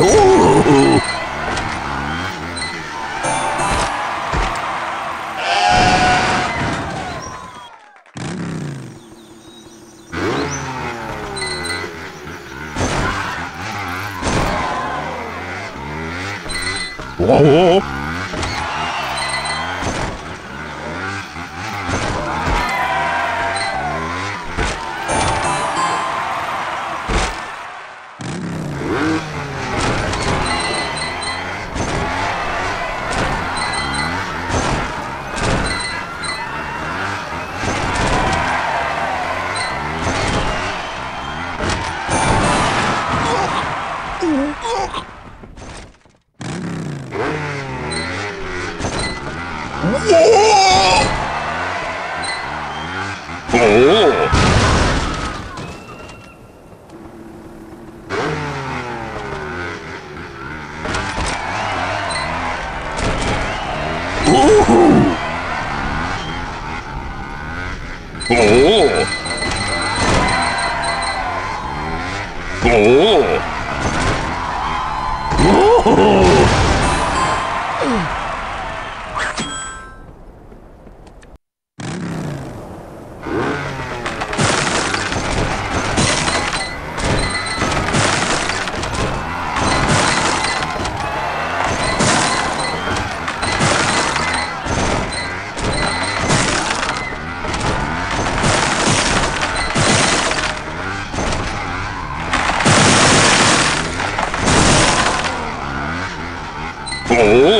Ooh! Whoa! 오. 哦。